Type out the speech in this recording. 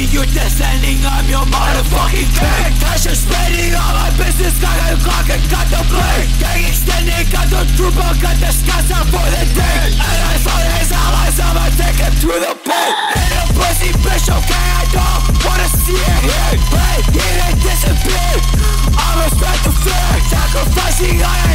me, you're descending, I'm your motherfucking king Passion spreading, all my business, got a clock and got the blink Gang extending, got the trooper, got the scots out for the day. And I saw his allies, I'ma take him to the pit And a pussy bitch, okay, I don't wanna see it. Here Play, eat and disappear, I'ma threat the fear. Sacrificing, I